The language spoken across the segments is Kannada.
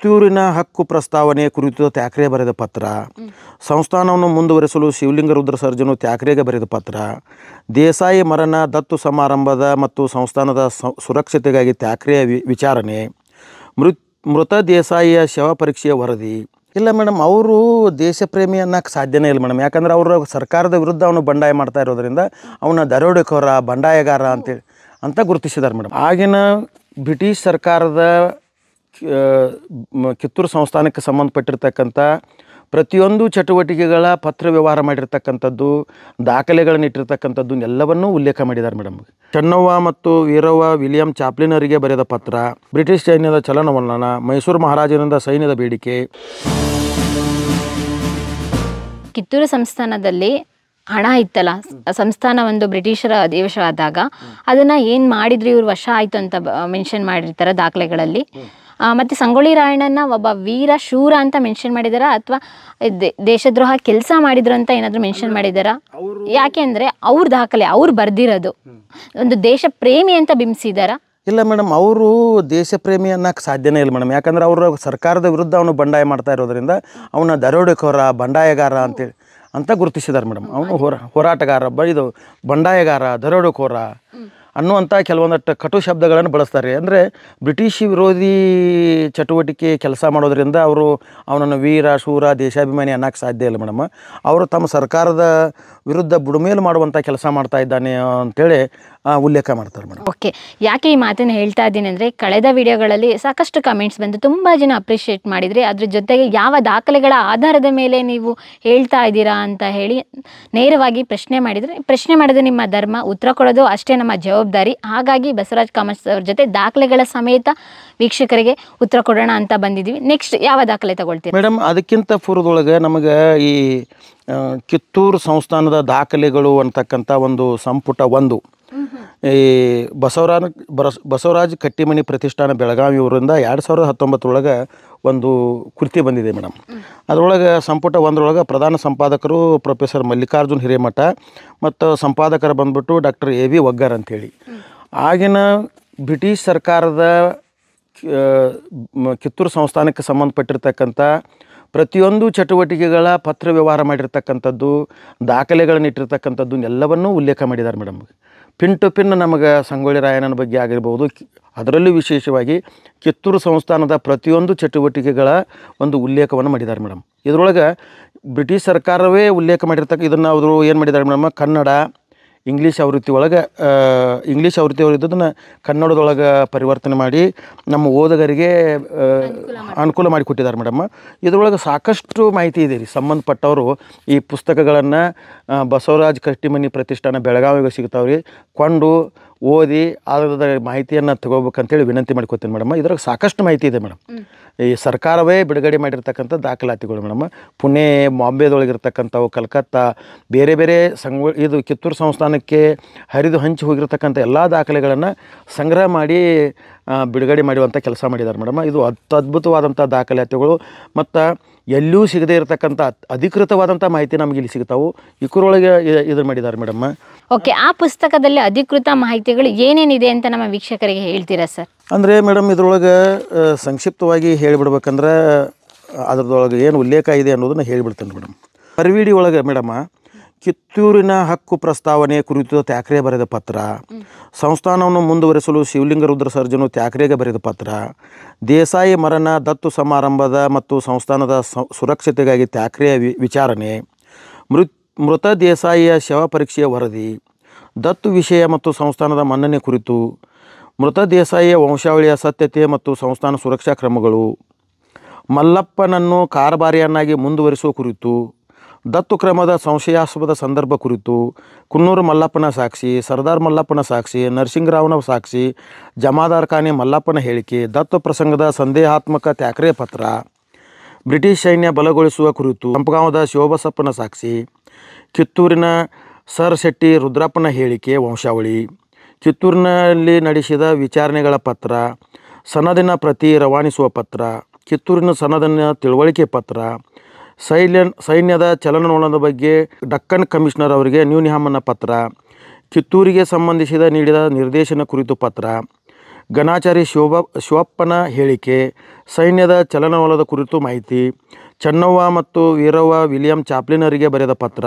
ಕಿತ್ತೂರಿನ ಹಕ್ಕು ಪ್ರಸ್ತಾವನೆ ಕುರಿತು ತ್ಯಾಕ್ರೆ ಬರೆದ ಪತ್ರ, ಸಂಸ್ಥಾನವನ್ನು ಮುಂದುವರಿಸಲು ಶಿವಲಿಂಗ ರುದ್ರ ಸರ್ಜನು ತ್ಯಾಕ್ರೆಗೆ ಬರೆದ ಪತ್ರ, ದೇಸಾಯಿ ಮರಣ, ದತ್ತು ಸಮಾರಂಭದ ಮತ್ತು ಸಂಸ್ಥಾನದ ಸುರಕ್ಷತೆಗಾಗಿ ತ್ಯಾಕ್ರೆಯ ವಿಚಾರಣೆ ಮೃತ್ ಮೃತ ದೇಸಾಯಿಯ ಶವ ಪರೀಕ್ಷೆಯ ವರದಿ. ಇಲ್ಲ ಮೇಡಮ್, ಅವರು ದೇಶ ಪ್ರೇಮಿ ಅನ್ನೋಕ್ಕೆ ಸಾಧ್ಯನೇ ಇಲ್ಲ ಮೇಡಮ್. ಯಾಕಂದ್ರೆ ಅವರು ಸರ್ಕಾರದ ವಿರುದ್ಧ ಅವನು ಬಂಡಾಯ ಮಾಡ್ತಾ ಇರೋದರಿಂದ ಅವನ ದರೋಡೆಕೋರ, ಬಂಡಾಯಗಾರ ಅಂತೇಳಿ ಅಂತ ಗುರುತಿಸಿದ್ದಾರೆ ಮೇಡಮ್. ಆಗಿನ ಬ್ರಿಟಿಷ್ ಸರ್ಕಾರದ ಕಿತ್ತೂರು ಸಂಸ್ಥಾನಕ್ಕೆ ಸಂಬಂಧಪಟ್ಟಿರ್ತಕ್ಕಂಥ ಪ್ರತಿಯೊಂದು ಚಟುವಟಿಕೆಗಳ ಪತ್ರ ವ್ಯವಹಾರ ಮಾಡಿರ್ತಕ್ಕಂಥದ್ದು, ದಾಖಲೆಗಳನ್ನು ಇಟ್ಟಿರ್ತಕ್ಕಂಥದ್ದು ಎಲ್ಲವನ್ನೂ ಉಲ್ಲೇಖ ಮಾಡಿದ್ದಾರೆ ಮೇಡಮ್. ಚೆನ್ನವ್ವ ಮತ್ತು ವೀರವ್ವ ವಿಲಿಯಂ ಚಾಪ್ಲಿನರಿಗೆ ಬರೆದ ಪತ್ರ, ಬ್ರಿಟಿಷ್ ಸೈನ್ಯದ ಚಲನವಲನ, ಮೈಸೂರು ಮಹಾರಾಜನಿಂದ ಸೈನ್ಯದ ಬೇಡಿಕೆ. ಕಿತ್ತೂರು ಸಂಸ್ಥಾನದಲ್ಲಿ ಹಣ ಇತ್ತಲ್ಲ ಸಂಸ್ಥಾನ ಒಂದು ಬ್ರಿಟಿಷರ ಅಧಿವೇಶ ಆದಾಗ ಅದನ್ನ ಏನ್ ಮಾಡಿದ್ರು ಇವ್ರು ವಶ ಆಯ್ತು ಅಂತ ಮೆನ್ಷನ್ ಮಾಡಿರ್ತಾರೆ ದಾಖಲೆಗಳಲ್ಲಿ. ಮತ್ತೆ ಸಂಗೊಳ್ಳಿ ರಾಯಣ್ಣನ ಒಬ್ಬ ವೀರ ಶೂರ ಅಂತ ಮೆನ್ಷನ್ ಮಾಡಿದಾರ? ಅಥವಾ ದೇಶದ್ರೋಹ ಕೆಲಸ ಮಾಡಿದ್ರು ಅಂತ ಏನಾದರೂ ಮೆನ್ಷನ್ ಮಾಡಿದಾರ? ಅಂದರೆ ಅವ್ರ ದಾಖಲೆ ಅವ್ರು ಬರ್ದಿರೋದು. ಒಂದು ದೇಶ ಪ್ರೇಮಿ ಅಂತ ಬಿಂಬಿಸಿದಾರ? ಇಲ್ಲ ಮೇಡಮ್ ಅವರು ದೇಶ ಪ್ರೇಮಿ ಅನ್ನಕ್ಕೆ ಸಾಧ್ಯನೇ ಇಲ್ಲ ಮೇಡಮ್. ಯಾಕಂದ್ರೆ ಅವರು ಸರ್ಕಾರದ ವಿರುದ್ಧ ಅವನು ಬಂಡಾಯ ಮಾಡ್ತಾ ಇರೋದ್ರಿಂದ ಅವನ ದರೋಡೆಕೋರ ಬಂಡಾಯಗಾರ ಅಂತೇಳಿ ಅಂತ ಗುರುತಿಸಿದ್ದಾರೆ ಮೇಡಮ್. ಅವನು ಹೋರ ಹೋರಾಟಗಾರ ಬ ಇದು ಬಂಡಾಯಗಾರ ದರೋಡೆಕೋರ. ಅನ್ನುವಂಥ ಕೆಲವೊಂದಷ್ಟು ಕಟು ಶಬ್ದಗಳನ್ನು ಬಳಸ್ತಾರೆ. ಅಂದರೆ ಬ್ರಿಟಿಷ್ ವಿರೋಧಿ ಚಟುವಟಿಕೆ ಕೆಲಸ ಮಾಡೋದರಿಂದ ಅವರು ಅವನನ್ನು ವೀರ, ಶೂರ, ದೇಶಾಭಿಮಾನಿ ಅನ್ನೋಕ್ಕೆ ಸಾಧ್ಯ ಇಲ್ಲ ಮೇಡಮ್. ಅವರು ತಮ್ಮ ಸರ್ಕಾರದ ವಿರುದ್ಧ ಬುಡುಮೇಲು ಮಾಡುವಂಥ ಕೆಲಸ ಮಾಡ್ತಾ ಇದ್ದಾನೆ ಅಂತೇಳಿ ಉಲ್ಲೇಖ ಮಾಡ್ತಾರೆ ಮೇಡಮ್. ಓಕೆ. ಯಾಕೆ ಈ ಮಾತನ್ನು ಹೇಳ್ತಾ ಇದ್ದೀನಿ ಅಂದರೆ ಕಳೆದ ವಿಡಿಯೋಗಳಲ್ಲಿ ಸಾಕಷ್ಟು ಕಮೆಂಟ್ಸ್ ಬಂದು ತುಂಬ ಜನ ಅಪ್ರಿಷಿಯೇಟ್ ಮಾಡಿದರೆ ಅದ್ರ ಜೊತೆಗೆ ಯಾವ ದಾಖಲೆಗಳ ಆಧಾರದ ಮೇಲೆ ನೀವು ಹೇಳ್ತಾ ಇದ್ದೀರಾ ಅಂತ ಹೇಳಿ ನೇರವಾಗಿ ಪ್ರಶ್ನೆ ಮಾಡಿದರೆ ಪ್ರಶ್ನೆ ಮಾಡೋದು ನಿಮ್ಮ ಧರ್ಮ, ಉತ್ತರ ಕೊಡೋದು ಅಷ್ಟೇ, ನಮ್ಮ ಜವಾಬ್ದಾರಿ ಹಾಗಾಗಿ ಬಸವರಾಜ್ ಕಾಮತ್ ಅವ್ರ ಜೊತೆ ದಾಖಲೆಗಳ ಸಮೇತ ವೀಕ್ಷಕರಿಗೆ ಉತ್ತರ ಕೊಡೋಣ ಅಂತ ಬಂದಿದ್ದೀವಿ. ನೆಕ್ಸ್ಟ್ ಯಾವ ದಾಖಲೆ ತಗೊಳ್ತೀವಿ ಮೇಡಮ್ ಅದಕ್ಕಿಂತ ಪೂರ್ವದೊಳಗೆ ನಮಗೆ ಈ ಕಿತ್ತೂರು ಸಂಸ್ಥಾನದ ದಾಖಲೆಗಳು ಅಂತಕ್ಕಂಥ ಒಂದು ಸಂಪುಟ ಒಂದು. ಈ ಬಸವರಾಜ ಬಸವರಾಜ್ ಕಟ್ಟಿಮನಿ ಪ್ರತಿಷ್ಠಾನ ಬೆಳಗಾವಿ ಅವರಿಂದ ಎರಡು ಸಾವಿರದ ಹತ್ತೊಂಬತ್ತರೊಳಗೆ ಒಂದು ಕೃತಿ ಬಂದಿದೆ ಮೇಡಮ್. ಅದರೊಳಗೆ ಸಂಪುಟ ಒಂದರೊಳಗೆ ಪ್ರಧಾನ ಸಂಪಾದಕರು ಪ್ರೊಫೆಸರ್ ಮಲ್ಲಿಕಾರ್ಜುನ್ ಹಿರೇಮಠ ಮತ್ತು ಸಂಪಾದಕರು ಬಂದ್ಬಿಟ್ಟು ಡಾಕ್ಟರ್ ಎ ವಿ ಒಗ್ಗರ್ ಅಂಥೇಳಿ ಆಗಿನ ಬ್ರಿಟಿಷ್ ಸರ್ಕಾರದ ಕಿತ್ತೂರು ಸಂಸ್ಥಾನಕ್ಕೆ ಸಂಬಂಧಪಟ್ಟಿರ್ತಕ್ಕಂಥ ಪ್ರತಿಯೊಂದು ಚಟುವಟಿಕೆಗಳ ಪತ್ರ ವ್ಯವಹಾರ ಮಾಡಿರ್ತಕ್ಕಂಥದ್ದು, ದಾಖಲೆಗಳನ್ನು ಇಟ್ಟಿರ್ತಕ್ಕಂಥದ್ದು ಎಲ್ಲವನ್ನೂ ಉಲ್ಲೇಖ ಮಾಡಿದ್ದಾರೆ ಮೇಡಮ್. ಪಿನ್ ಟು ಪಿನ್ ನಮಗೆ ಸಂಗೊಳ್ಳಿ ರಾಯಣ್ಣನ ಬಗ್ಗೆ ಆಗಿರ್ಬೋದು ಅದರಲ್ಲೂ ವಿಶೇಷವಾಗಿ ಕಿತ್ತೂರು ಸಂಸ್ಥಾನದ ಪ್ರತಿಯೊಂದು ಚಟುವಟಿಕೆಗಳ ಒಂದು ಉಲ್ಲೇಖವನ್ನು ಮಾಡಿದ್ದಾರೆ ಮೇಡಮ್. ಇದರೊಳಗೆ ಬ್ರಿಟಿಷ್ ಸರ್ಕಾರವೇ ಉಲ್ಲೇಖ ಮಾಡಿರ್ತಕ್ಕ ಇದನ್ನು ಅವರು ಏನು ಮಾಡಿದ್ದಾರೆ ಮೇಡಮ್, ಕನ್ನಡ, ಇಂಗ್ಲೀಷ್ ಆವೃತ್ತಿ ಒಳಗೆ ಇಂಗ್ಲೀಷ್ ಆವೃತ್ತಿ ಇದ್ದದನ್ನು ಕನ್ನಡದೊಳಗೆ ಪರಿವರ್ತನೆ ಮಾಡಿ ನಮ್ಮ ಓದುಗರಿಗೆ ಅನುಕೂಲ ಮಾಡಿಕೊಟ್ಟಿದ್ದಾರೆ ಮೇಡಮ್. ಇದರೊಳಗೆ ಸಾಕಷ್ಟು ಮಾಹಿತಿ ಇದೆ ರೀ. ಸಂಬಂಧಪಟ್ಟವರು ಈ ಪುಸ್ತಕಗಳನ್ನು ಬಸವರಾಜ್ ಕಟ್ಟಿಮನಿ ಪ್ರತಿಷ್ಠಾನ ಬೆಳಗಾವಿಗೆ ಸಿಗ್ತಾವೆ ರೀ ಕೊಂಡು ಓದಿ ಅದರ ಮಾಹಿತಿಯನ್ನು ತಗೋಬೇಕಂತೇಳಿ ವಿನಂತಿ ಮಾಡ್ಕೊತೀನಿ ಮೇಡಮ್. ಇದ್ರಾಗ ಸಾಕಷ್ಟು ಮಾಹಿತಿ ಇದೆ ಮೇಡಮ್. ಈ ಸರ್ಕಾರವೇ ಬಿಡುಗಡೆ ಮಾಡಿರ್ತಕ್ಕಂಥ ದಾಖಲಾತಿಗಳು ಮೇಡಮ್. ಪುಣೆ ಬಾಂಬೆದೊಳಗಿರ್ತಕ್ಕಂಥವು ಕಲ್ಕತ್ತಾ ಬೇರೆ ಬೇರೆ ಸಂಘ ಇದು ಕಿತ್ತೂರು ಸಂಸ್ಥಾನಕ್ಕೆ ಹರಿದು ಹಂಚಿ ಹೋಗಿರ್ತಕ್ಕಂಥ ಎಲ್ಲ ದಾಖಲೆಗಳನ್ನು ಸಂಗ್ರಹ ಮಾಡಿ ಬಿಡುಗಡೆ ಮಾಡುವಂಥ ಕೆಲಸ ಮಾಡಿದ್ದಾರೆ ಮೇಡಮ್. ಇದು ಅತ್ ಅದ್ಭುತವಾದಂಥ ದಾಖಲಾತಿಗಳು ಮತ್ತು ಎಲ್ಲೂ ಸಿಗದೇ ಇರತಕ್ಕಂಥ ಅಧಿಕೃತವಾದಂಥ ಮಾಹಿತಿ ನಮಗೆ ಇಲ್ಲಿ ಸಿಗ್ತಾವೆ. ಇಕ್ರೊಳಗೆ ಇದನ್ನು ಮಾಡಿದ್ದಾರೆ ಮೇಡಮ್. ಓಕೆ ಆ ಪುಸ್ತಕದಲ್ಲಿ ಅಧಿಕೃತ ಮಾಹಿತಿಗಳು ಏನೇನಿದೆ ಅಂತ ನಮ್ಮ ವೀಕ್ಷಕರಿಗೆ ಹೇಳ್ತೀರಾ ಸರ್? ಅಂದರೆ ಮೇಡಮ್ ಇದ್ರೊಳಗೆ ಸಂಕ್ಷಿಪ್ತವಾಗಿ ಹೇಳಿಬಿಡ್ಬೇಕಂದ್ರೆ ಅದ್ರದೊಳಗೆ ಏನು ಉಲ್ಲೇಖ ಇದೆ ಅನ್ನೋದನ್ನ ಹೇಳಿಬಿಡ್ತೇನೆ ಮೇಡಮ್. ಪರಿವಿಡಿ ಒಳಗೆ ಮೇಡಮ ಕಿತ್ತೂರಿನ ಹಕ್ಕು ಪ್ರಸ್ತಾವನೆ ಕುರಿತು ತ್ಯಾಕ್ರೆ ಬರೆದ ಪತ್ರ, ಸಂಸ್ಥಾನವನ್ನು ಮುಂದುವರೆಸಲು ಶಿವಲಿಂಗ ರುದ್ರ ಸರ್ಜನು ತ್ಯಾಕ್ರೆಗೆ ಬರೆದ ಪತ್ರ, ದೇಸಾಯಿ ಮರಣ ದತ್ತು ಸಮಾರಂಭದ ಮತ್ತು ಸಂಸ್ಥಾನದ ಸುರಕ್ಷತೆಗಾಗಿ ತ್ಯಾಕ್ರೆಯ ವಿಚಾರಣೆ, ಮೃತ್, ಮೃತ ದೇಸಾಯಿಯ ಶವ ಪರೀಕ್ಷೆಯ ವರದಿ, ದತ್ತು ವಿಷಯ ಮತ್ತು ಸಂಸ್ಥಾನದ ಮನ್ನಣೆ ಕುರಿತು, ಮೃತ ದೇಸಾಯಿಯ ವಂಶಾವಳಿಯ ಸತ್ಯತೆ ಮತ್ತು ಸಂಸ್ಥಾನ ಸುರಕ್ಷಾ ಕ್ರಮಗಳು, ಮಲ್ಲಪ್ಪನನ್ನು ಕಾರಬಾರಿಯನ್ನಾಗಿ ಮುಂದುವರಿಸುವ ಕುರಿತು ದತ್ತು ಕ್ರಮದ ಸಂಶಯಾಸ್ಪದ ಸಂದರ್ಭ ಕುರಿತು ಕುನ್ನೂರು ಮಲ್ಲಪ್ಪನ ಸಾಕ್ಷಿ, ಸರ್ದಾರ್ ಮಲ್ಲಪ್ಪನ ಸಾಕ್ಷಿ, ನರಸಿಂಗರಾವ್ನ ಸಾಕ್ಷಿ, ಜಮಾದಾರ್ ಖಾನೆ ಮಲ್ಲಪ್ಪನ ಹೇಳಿಕೆ, ದತ್ತು ಪ್ರಸಂಗದ ಸಂದೇಹಾತ್ಮಕ ತ್ಯಾಕ್ರೆ ಪತ್ರ. ಬ್ರಿಟಿಷ್ ಸೈನ್ಯ ಬಲಗೊಳಿಸುವ ಕುರಿತು ಕಂಪಗಾಂವದ ಶಿವಬಸಪ್ಪನ ಸಾಕ್ಷಿ, ಕಿತ್ತೂರಿನ ಸರ್ ಶೆಟ್ಟಿ ರುದ್ರಪ್ಪನ ಹೇಳಿಕೆ ವಂಶಾವಳಿ. ಕಿತ್ತೂರಿನಲ್ಲಿ ನಡೆಸಿದ ವಿಚಾರಣೆಗಳ ಪತ್ರ, ಸನದಿನ ಪ್ರತಿ ರವಾನಿಸುವ ಪತ್ರ, ಕಿತ್ತೂರಿನ ಸನದಿನ ತಿಳುವಳಿಕೆ ಪತ್ರ ಸೈಲ್ಯ, ಸೈನ್ಯದ ಚಲನವಲನದ ಬಗ್ಗೆ ಡಕ್ಕನ್ ಕಮಿಷನರ್ ಅವರಿಗೆ ನ್ಯೂನಿಹಮ್ಮನ ಪತ್ರ, ಕಿತ್ತೂರಿಗೆ ಸಂಬಂಧಿಸಿದ ನೀಡಿದ ನಿರ್ದೇಶನ ಕುರಿತು ಪತ್ರ ಘನಾಚಾರಿ ಶಿವಬ ಶಿವಪ್ಪನ ಹೇಳಿಕೆ, ಸೈನ್ಯದ ಚಲನವಲನದ ಕುರಿತು ಮಾಹಿತಿ, ಚನ್ನವ್ವ ಮತ್ತು ವೀರವ್ವ ವಿಲಿಯಂ ಚಾಪ್ಲಿನರಿಗೆ ಬರೆದ ಪತ್ರ,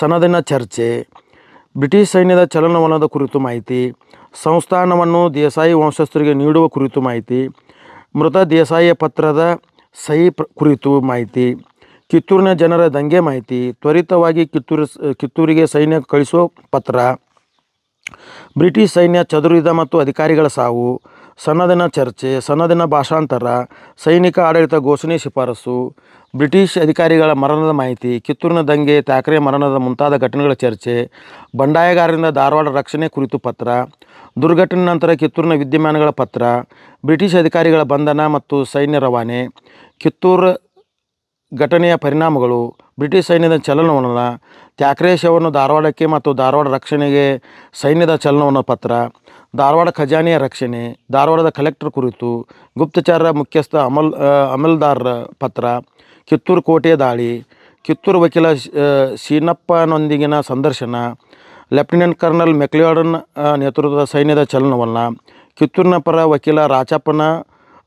ಸನದಿನ ಚರ್ಚೆ, ಬ್ರಿಟಿಷ್ ಸೈನ್ಯದ ಚಲನವಲನದ ಕುರಿತು ಮಾಹಿತಿ, ಸಂಸ್ಥಾನವನ್ನು ದೇಸಾಯಿ ವಂಶಸ್ಥರಿಗೆ ನೀಡುವ ಕುರಿತು ಮಾಹಿತಿ, ಮೃತ ದೇಸಾಯಿಯ ಪತ್ರದ ಸಹಿ ಕುರಿತು ಮಾಹಿತಿ. ಕಿತ್ತೂರಿನ ಜನರ ದಂಗೆ ಮಾಹಿತಿ, ತ್ವರಿತವಾಗಿ ಕಿತ್ತೂರು ಕಿತ್ತೂರಿಗೆ ಸೈನ್ಯ ಕಳಿಸೋ ಪತ್ರ, ಬ್ರಿಟಿಷ್ ಸೈನ್ಯ ಚದುರಿದ ಮತ್ತು ಅಧಿಕಾರಿಗಳ ಸಾವು ಸನ್ನದಿನ ಚರ್ಚೆ ಸನ್ನದಿನ ಭಾಷಾಂತರ, ಸೈನಿಕ ಆಡಳಿತ ಘೋಷಣೆ ಶಿಫಾರಸು, ಬ್ರಿಟಿಷ್ ಅಧಿಕಾರಿಗಳ ಮರಣದ ಮಾಹಿತಿ, ಕಿತ್ತೂರಿನ ದಂಗೆ ತ್ಯಾಕ್ರೆ ಮರಣದ ಮುಂತಾದ ಘಟನೆಗಳ ಚರ್ಚೆ, ಬಂಡಾಯಗಾರರಿಂದ ಧಾರವಾಡ ರಕ್ಷಣೆ ಕುರಿತು ಪತ್ರ, ದುರ್ಘಟನೆ ನಂತರ ಕಿತ್ತೂರಿನ ವಿದ್ಯಮಾನಗಳ ಪತ್ರ, ಬ್ರಿಟಿಷ್ ಅಧಿಕಾರಿಗಳ ಬಂಧನ ಮತ್ತು ಸೈನ್ಯ ರವಾನೆ, ಕಿತ್ತೂರು ಘಟನೆಯ ಪರಿಣಾಮಗಳು ಬ್ರಿಟಿಷ್ ಸೈನ್ಯದ ಚಲನವಲನ ತ್ಯಾಕ್ರೆ ಶವವನ್ನು ಧಾರವಾಡಕ್ಕೆ ಮತ್ತು ಧಾರವಾಡ ರಕ್ಷಣೆಗೆ ಸೈನ್ಯದ ಚಲನವಲನ ಪತ್ರ, ಧಾರವಾಡ ಖಜಾನೆಯ ರಕ್ಷಣೆ, ಧಾರವಾಡದ ಕಲೆಕ್ಟರ್ ಕುರಿತು ಗುಪ್ತಚರ ಮುಖ್ಯಸ್ಥ ಅಮಲ್ ಅಮಲ್ದಾರರ ಅಮಲ್ದಾರ್ ಪತ್ರ, ಕಿತ್ತೂರು ಕೋಟೆಯ ದಾಳಿ, ಕಿತ್ತೂರು ವಕೀಲ ಶೀನಪ್ಪನೊಂದಿಗಿನ ಸಂದರ್ಶನ, ಲೆಫ್ಟಿನೆಂಟ್ ಕರ್ನಲ್ ಮೆಕ್ಲಿಯಾಡನ್ ನೇತೃತ್ವದ ಸೈನ್ಯದ ಚಲನವಲನ, ಕಿತ್ತೂರಿನ ಪರ ವಕೀಲ ರಾಚಪ್ಪನ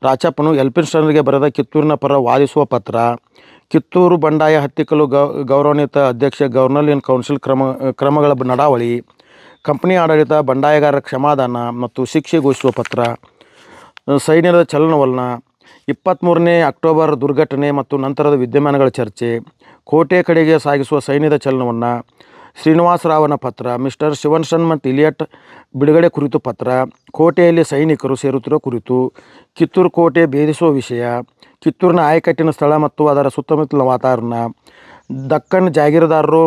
ರಾಚಪ್ಪನು ಎಲ್ಪಿನ್ಸ್ಟನ್ಗೆ ಬರೆದ ಕಿತ್ತೂರಿನ ಪರ ವಾದಿಸುವ ಪತ್ರ. ಕಿತ್ತೂರು ಬಂಡಾಯ ಹತ್ತಿಕ್ಕಲು ಗೌ, ಗೌರವಾನ್ವಿತ ಅಧ್ಯಕ್ಷ ಗವರ್ನರ್ ಇನ್ ಕೌನ್ಸಿಲ್ ಕ್ರಮ, ಕ್ರಮಗಳ ನಡಾವಳಿ. ಕಂಪನಿ ಆಡಳಿತ, ಬಂಡಾಯಗಾರರ ಕ್ಷಮಾದಾನ ಮತ್ತು ಶಿಕ್ಷೆ ಘೋಷಿಸುವ ಪತ್ರ. ಸೈನ್ಯದ ಚಲನವಲನ. ಇಪ್ಪತ್ತ್ಮೂರನೇ ಅಕ್ಟೋಬರ್ ದುರ್ಘಟನೆ ಮತ್ತು ನಂತರದ ವಿದ್ಯಮಾನಗಳ ಚರ್ಚೆ. ಕೋಟೆ ಕಡೆಗೆ ಸಾಗಿಸುವ ಸೈನ್ಯದ ಚಲನವನ್ನ ಶ್ರೀನಿವಾಸರಾವನ ಪತ್ರ, ಮಿಸ್ಟರ್ ಶಿವನ್ಸನ್ ಮತ್ತು ಇಲಿಯಟ್ ಬಿಡುಗಡೆ ಕುರಿತು ಪತ್ರ, ಕೋಟೆಯಲ್ಲಿ ಸೈನಿಕರು ಸೇರುತ್ತಿರುವ ಕುರಿತು, ಕಿತ್ತೂರು ಕೋಟೆ ಭೇದಿಸುವ ವಿಷಯ, ಕಿತ್ತೂರಿನ ಆಯಕಟ್ಟಿನ ಸ್ಥಳ ಮತ್ತು ಅದರ ಸುತ್ತಮುತ್ತಲಿನ ವಾತಾವರಣ, ದಕ್ಕನ್ ಜಾಗೀರದಾರರು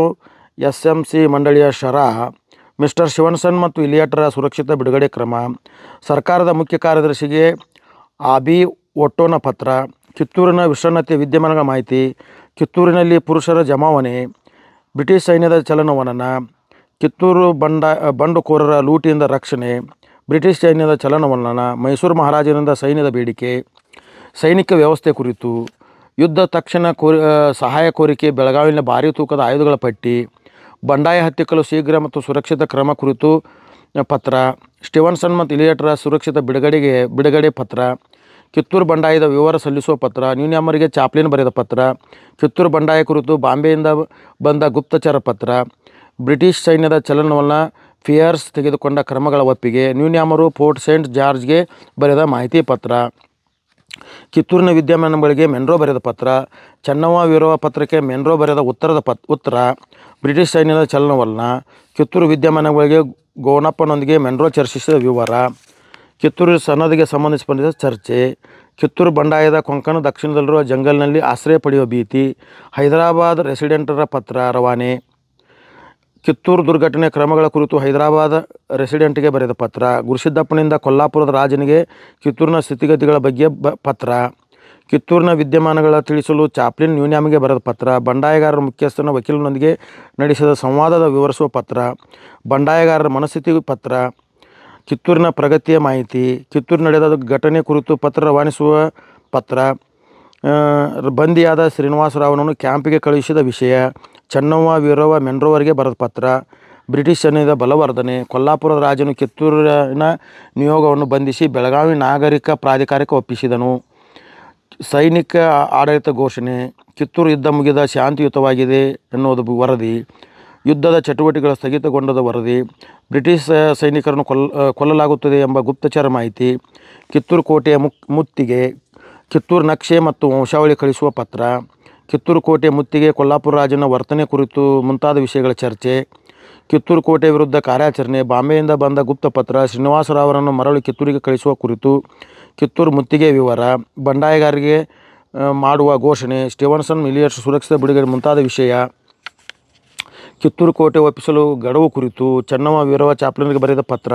ಎಸ್ ಎಂ ಸಿ ಮಂಡಳಿಯ ಶರ, ಮಿಸ್ಟರ್ ಶಿವನ್ಸನ್ ಮತ್ತು ಇಲಿಯಟ್ರ ಸುರಕ್ಷಿತ ಬಿಡುಗಡೆ ಕ್ರಮ, ಸರ್ಕಾರದ ಮುಖ್ಯ ಕಾರ್ಯದರ್ಶಿಗೆ ಆಬಿ ಒಟ್ಟೋನ ಪತ್ರ, ಕಿತ್ತೂರಿನ ವಿಶ್ವನ್ನತೆ ವಿದ್ಯಮಾನಗಳ ಮಾಹಿತಿ, ಕಿತ್ತೂರಿನಲ್ಲಿ ಪುರುಷರ ಜಮಾವಣೆ ಬ್ರಿಟಿಷ್ ಸೈನ್ಯದ ಚಲನವಲನ ಕಿತ್ತೂರು ಬಂಡ, ಬಂಡುಕೋರರ ಲೂಟಿಯಿಂದ ರಕ್ಷಣೆ, ಬ್ರಿಟಿಷ್ ಸೈನ್ಯದ ಚಲನವಲನ ಮೈಸೂರು ಮಹಾರಾಜನಿಂದ ಸೈನ್ಯದ ಬೇಡಿಕೆ, ಸೈನಿಕ ವ್ಯವಸ್ಥೆ ಕುರಿತು, ಯುದ್ಧ ತಕ್ಷಣ ಕೋರಿ ಸಹಾಯ ಕೋರಿಕೆ, ಬೆಳಗಾವಿನ ಭಾರೀ ತೂಕದ ಆಯುಧಗಳ ಪಟ್ಟಿ, ಬಂಡಾಯ ಹತ್ತಿಕ್ಕಲು ಶೀಘ್ರ ಮತ್ತು ಸುರಕ್ಷಿತ ಕ್ರಮ ಕುರಿತು ಪತ್ರ, ಸ್ಟಿವನ್ಸನ್ ಮತ್ತು ಇಲಿಯಟ್ರ ಸುರಕ್ಷಿತ ಬಿಡುಗಡೆಗೆ, ಬಿಡುಗಡೆ ಪತ್ರ ಕಿತ್ತೂರು ಬಂಡಾಯದ ವಿವರ ಸಲ್ಲಿಸುವ ಪತ್ರ ನ್ಯೂನ್ಯಾಮರಿಗೆ ಚಾಪ್ಲಿನ್ ಬರೆದ ಪತ್ರ, ಕಿತ್ತೂರು ಬಂಡಾಯ ಕುರಿತು ಬಾಂಬೆಯಿಂದ ಬಂದ ಗುಪ್ತಚರ ಪತ್ರ, ಬ್ರಿಟಿಷ್ ಸೈನ್ಯದ ಚಲನವಲನ ಫಿಯರ್ಸ್ ತೆಗೆದುಕೊಂಡ ಕ್ರಮಗಳ ಒಪ್ಪಿಗೆ ನ್ಯೂನ್ಯಾಮರು ಫೋರ್ಟ್ ಸೇಂಟ್ ಜಾರ್ಜ್ಗೆ ಬರೆದ ಮಾಹಿತಿ ಪತ್ರ, ಕಿತ್ತೂರಿನ ವಿದ್ಯಮಾನಗಳಿಗೆ ಮೆನ್ರೋ ಬರೆದ ಪತ್ರ ಚೆನ್ನವ ವೀರವ ಪತ್ರಕ್ಕೆ ಮೆನ್ರೋ ಬರೆದ ಉತ್ತರದ ಪತ್, ಉತ್ತರ, ಬ್ರಿಟಿಷ್ ಸೈನ್ಯದ ಚಲನವಲನ, ಕಿತ್ತೂರು ವಿದ್ಯಮಾನಗಳಿಗೆ ಗೋಣಪ್ಪನೊಂದಿಗೆ ಮೆನ್ರೋ ಚರ್ಚಿಸಿದ ವಿವರ. ಕಿತ್ತೂರು ಸನ್ನದಿಗೆ ಸಂಬಂಧಿಸಿದ ಚರ್ಚೆ. ಕಿತ್ತೂರು ಬಂಡಾಯದ ಕೊಂಕಣ ದಕ್ಷಿಣದಲ್ಲಿರುವ ಜಂಗಲ್ನಲ್ಲಿ ಆಶ್ರಯ ಪಡೆಯುವ ಭೀತಿ, ಹೈದರಾಬಾದ್ ರೆಸಿಡೆಂಟರ ಪತ್ರ ರವಾನೆ. ಕಿತ್ತೂರು ದುರ್ಘಟನೆ ಕ್ರಮಗಳ ಕುರಿತು ಹೈದರಾಬಾದ್ ರೆಸಿಡೆಂಟ್ಗೆ ಬರೆದ ಪತ್ರ, ಗುರುಸಿದ್ದಪ್ಪನಿಂದ ಕೊಲ್ಲಾಪುರದ ರಾಜನಿಗೆ ಕಿತ್ತೂರಿನ ಸ್ಥಿತಿಗತಿಗಳ ಬಗ್ಗೆ ಬ, ಪತ್ರ. ಕಿತ್ತೂರಿನ ವಿದ್ಯಮಾನಗಳ ತಿಳಿಸಲು ಚಾಪ್ಲಿನ್ ನ್ಯೂನ್ಯಾಮಿಗೆ ಬರೆದ ಪತ್ರ, ಬಂಡಾಯಗಾರರ ಮುಖ್ಯಸ್ಥನ ವಕೀಲನೊಂದಿಗೆ ನಡೆಸಿದ ಸಂವಾದದ ವಿವರಿಸುವ ಪತ್ರ, ಬಂಡಾಯಗಾರರ ಮನಸ್ಥಿತಿ ಪತ್ರ. ಕಿತ್ತೂರಿನ ಪ್ರಗತಿಯ ಮಾಹಿತಿ, ಕಿತ್ತೂರು ನಡೆದ ಘಟನೆ ಕುರಿತು ಪತ್ರ ರವಾನಿಸುವ ಪತ್ರ ಬಂದಿಯಾದ ಶ್ರೀನಿವಾಸರಾವನನ್ನು ಕ್ಯಾಂಪಿಗೆ ಕಳುಹಿಸಿದ ವಿಷಯ, ಚೆನ್ನವ್ವ, ವೀರವ್ವ, ಮೆನ್ರೋವರಿಗೆ ಬರೆದ ಪತ್ರ, ಬ್ರಿಟಿಷ್ ಸೈನ್ಯದ ಬಲವರ್ಧನೆ ಕೊಲ್ಲಾಪುರದ ರಾಜನು ಕಿತ್ತೂರಿನ ನಿಯೋಗವನ್ನು ಬಂಧಿಸಿ ಬೆಳಗಾವಿ ನಾಗರಿಕ ಪ್ರಾಧಿಕಾರಕ್ಕೆ ಒಪ್ಪಿಸಿದನು. ಸೈನಿಕ ಆಡಳಿತ ಘೋಷಣೆ, ಕಿತ್ತೂರು ಯುದ್ಧ ಮುಗಿದ ಶಾಂತಿಯುತವಾಗಿದೆ ಎನ್ನುವುದು ವರದಿ. ಯುದ್ಧದ ಚಟುವಟಿಕೆಗಳು ಸ್ಥಗಿತಗೊಂಡದ ವರದಿ, ಬ್ರಿಟಿಷ್ ಸೈನಿಕರನ್ನು ಕೊಲ್ ಕೊಲ್ಲಲಾಗುತ್ತದೆ ಎಂಬ ಗುಪ್ತಚರ ಮಾಹಿತಿ, ಕಿತ್ತೂರು ಕೋಟೆಯ ಮುಕ್, ಮುತ್ತಿಗೆ, ಕಿತ್ತೂರು ನಕ್ಷೆ ಮತ್ತು ವಂಶಾವಳಿ ಕಳಿಸುವ ಪತ್ರ, ಕಿತ್ತೂರು ಕೋಟೆ ಮುತ್ತಿಗೆ ಕೊಲ್ಲಾಪುರ ರಾಜನ ವರ್ತನೆ ಕುರಿತು ಮುಂತಾದ ವಿಷಯಗಳ ಚರ್ಚೆ, ಕಿತ್ತೂರು ಕೋಟೆ ವಿರುದ್ಧ ಕಾರ್ಯಾಚರಣೆ, ಬಾಂಬೆಯಿಂದ ಬಂದ ಗುಪ್ತ ಪತ್ರ ಶ್ರೀನಿವಾಸರಾವರನ್ನು ಮರಳಿ ಕಿತ್ತೂರಿಗೆ ಕಳಿಸುವ ಕುರಿತು ಕಿತ್ತೂರು ಮುತ್ತಿಗೆ ವಿವರ, ಬಂಡಾಯಗಾರಿಗೆ ಮಾಡುವ ಘೋಷಣೆ, ಸ್ಟೀವನ್ಸನ್ ಮಿಲಿಯರ್ಸ್ ಸುರಕ್ಷಿತ ಬಿಡುಗಡೆ ಮುಂತಾದ ವಿಷಯ ಕಿತ್ತೂರು ಕೋಟೆ ಒಪ್ಪಿಸಲು ಗಡುವು ಕುರಿತು ಚೆನ್ನಮ್ಮ ವೀರವ ಚಾಪ್ಲನ್ಗೆ ಬರೆದ ಪತ್ರ,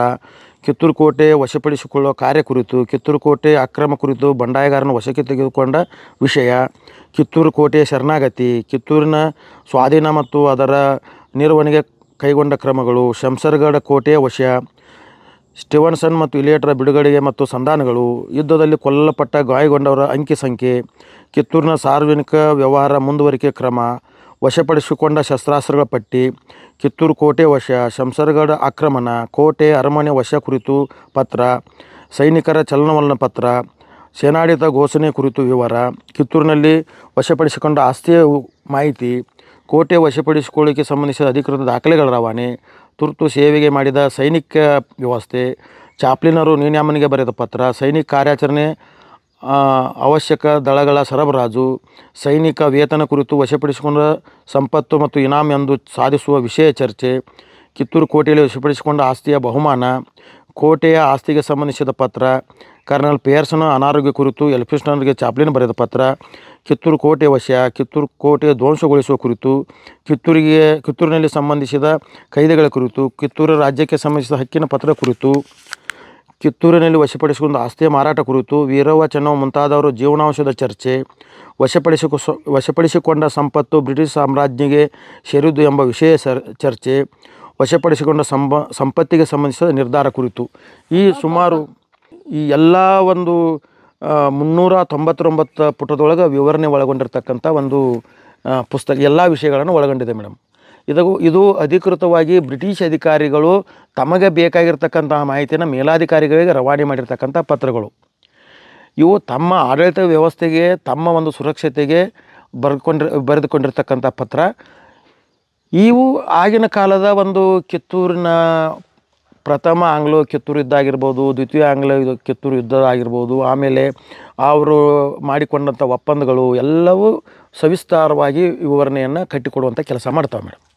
ಕಿತ್ತೂರು ಕೋಟೆ ವಶಪಡಿಸಿಕೊಳ್ಳುವ ಕಾರ್ಯ ಕುರಿತು, ಕಿತ್ತೂರು ಕೋಟೆ ಅಕ್ರಮ ಕುರಿತು ಬಂಡಾಯಗಾರನ ವಶಕ್ಕೆ ತೆಗೆದುಕೊಂಡ ವಿಷಯ, ಕಿತ್ತೂರು ಕೋಟೆಯ ಶರಣಾಗತಿ, ಕಿತ್ತೂರಿನ ಸ್ವಾಧೀನ ಮತ್ತು ಅದರ ನಿರ್ವಹಣೆಗೆ ಕೈಗೊಂಡ ಕ್ರಮಗಳು, ಶಂಸರ್ಗಢ ಕೋಟೆಯ ವಶ, ಸ್ಟಿವನ್ಸನ್ ಮತ್ತು ಇಲಿಯೇಟರ ಬಿಡುಗಡೆಗೆ ಮತ್ತು ಸಂಧಾನಗಳು, ಯುದ್ಧದಲ್ಲಿ ಕೊಲ್ಲಲ್ಪಟ್ಟ ಗಾಯಗೊಂಡವರ ಅಂಕಿ ಸಂಖ್ಯೆ, ಕಿತ್ತೂರಿನ ಸಾರ್ವಜನಿಕ ವ್ಯವಹಾರ ಮುಂದುವರಿಕೆ ಕ್ರಮ ವಶಪಡಿಸಿಕೊಂಡ ಶಸ್ತ್ರಾಸ್ತ್ರಗಳ ಪಟ್ಟಿ, ಕಿತ್ತೂರು ಕೋಟೆ ವಶ, ಶಂಸರ್ಗಢ ಆಕ್ರಮಣ, ಕೋಟೆ ಅರಮನೆ ವಶ ಕುರಿತು ಪತ್ರ, ಸೈನಿಕರ ಚಲನವಲನ ಪತ್ರ ಸೇನಾಡಿತ ಘೋಷಣೆ ಕುರಿತು ವಿವರ, ಕಿತ್ತೂರಿನಲ್ಲಿ ವಶಪಡಿಸಿಕೊಂಡ ಆಸ್ತಿಯ ಮಾಹಿತಿ, ಕೋಟೆ ವಶಪಡಿಸಿಕೊಳ್ಳಿಕ್ಕೆ ಸಂಬಂಧಿಸಿದ ಅಧಿಕೃತ ದಾಖಲೆಗಳ ರವಾನೆ, ತುರ್ತು ಸೇವೆಗೆ ಮಾಡಿದ ಸೈನಿಕ ವ್ಯವಸ್ಥೆ, ಚಾಪ್ಲಿನರು ನೀನ್ಯಾಮನಿಗೆ ಬರೆದ ಪತ್ರ, ಸೈನಿಕ ಕಾರ್ಯಾಚರಣೆ ಅವಶ್ಯಕ ದಳಗಳ ಸರಬರಾಜು, ಸೈನಿಕ ವೇತನ ಕುರಿತು ವಶಪಡಿಸಿಕೊಂಡ ಸಂಪತ್ತು ಮತ್ತು ಇನಾಮ್ ಎಂದು ಸಾಧಿಸುವ ವಿಷಯ ಚರ್ಚೆ, ಕಿತ್ತೂರು ಕೋಟೆಯಲ್ಲಿ ವಶಪಡಿಸಿಕೊಂಡ ಆಸ್ತಿಯ ಬಹುಮಾನ, ಕೋಟೆಯ ಆಸ್ತಿಗೆ ಸಂಬಂಧಿಸಿದ ಪತ್ರ, ಕರ್ನಲ್ ಪೇರ್ಸನ್ ಅನಾರೋಗ್ಯ ಕುರಿತು ಎಲ್ಫಿಸ್ಟನ್ಗೆ ಚಾಪ್ಲಿನ್ ಬರೆದ ಪತ್ರ, ಕಿತ್ತೂರು ಕೋಟೆ ವಶ, ಕಿತ್ತೂರು ಕೋಟೆ ಧ್ವಂಸಗೊಳಿಸುವ ಕುರಿತು, ಕಿತ್ತೂರಿಗೆ, ಕಿತ್ತೂರಿನಲ್ಲಿ ಸಂಬಂಧಿಸಿದ ಕೈದಿಗಳ ಕುರಿತು, ಕಿತ್ತೂರು ರಾಜ್ಯಕ್ಕೆ ಸಂಬಂಧಿಸಿದ ಹಕ್ಕಿನ ಪತ್ರ ಕುರಿತು ಕಿತ್ತೂರಿನಲ್ಲಿ ವಶಪಡಿಸಿಕೊಂಡು ಆಸ್ತಿಯ ಮಾರಾಟ ಕುರಿತು ವೀರವಚನ ಮುಂತಾದವರು ಜೀವನಾಂಶದ ಚರ್ಚೆ. ವಶಪಡಿಸಿಕೊ, ವಶಪಡಿಸಿಕೊಂಡ ಸಂಪತ್ತು ಬ್ರಿಟಿಷ್ ಸಾಮ್ರಾಜ್ಞಿಗೆ ಸೇರಿದ್ದು ಎಂಬ ವಿಷಯ ಚರ್ಚೆ. ವಶಪಡಿಸಿಕೊಂಡ ಸಂಬ, ಸಂಪತ್ತಿಗೆ ಸಂಬಂಧಿಸಿದ ನಿರ್ಧಾರ ಕುರಿತು. ಈ ಸುಮಾರು ಈ ಎಲ್ಲ ಒಂದು ಮುನ್ನೂರ ತೊಂಬತ್ತೊಂಬತ್ತು ಪುಟದೊಳಗೆ ವಿವರಣೆ ಒಳಗೊಂಡಿರ್ತಕ್ಕಂಥ ಒಂದು ಪುಸ್ತಕ, ಎಲ್ಲ ವಿಷಯಗಳನ್ನು ಒಳಗೊಂಡಿದೆ ಮೇಡಮ್ ಇದು ಇದು ಅಧಿಕೃತವಾಗಿ ಬ್ರಿಟಿಷ್ ಅಧಿಕಾರಿಗಳು ತಮಗೆ ಬೇಕಾಗಿರ್ತಕ್ಕಂತಹ ಮಾಹಿತಿಯನ್ನು ಮೇಲಾಧಿಕಾರಿಗಳಿಗೆ ರವಾನೆ ಮಾಡಿರ್ತಕ್ಕಂಥ ಪತ್ರಗಳು. ಇವು ತಮ್ಮ ಆಡಳಿತ ವ್ಯವಸ್ಥೆಗೆ, ತಮ್ಮ ಒಂದು ಸುರಕ್ಷತೆಗೆ ಬರ್ಕೊಂಡಿರ್, ಬರೆದುಕೊಂಡಿರ್ತಕ್ಕಂಥ ಪತ್ರ. ಇವು ಆಗಿನ ಕಾಲದ ಒಂದು ಕಿತ್ತೂರಿನ ಪ್ರಥಮ ಆಂಗ್ಲೋ ಕಿತ್ತೂರು ಯುದ್ಧ ಆಗಿರ್ಬೋದು, ದ್ವಿತೀಯ ಆಂಗ್ಲೋ ಕಿತ್ತೂರು ಯುದ್ಧ ಆಗಿರ್ಬೋದು, ಆಮೇಲೆ ಅವರು ಮಾಡಿಕೊಂಡಂಥ ಒಪ್ಪಂದಗಳು ಎಲ್ಲವೂ ಸವಿಸ್ತಾರವಾಗಿ ವಿವರಣೆಯನ್ನು ಕಟ್ಟಿಕೊಡುವಂಥ ಕೆಲಸ ಮಾಡ್ತಾವೆ ಮೇಡಮ್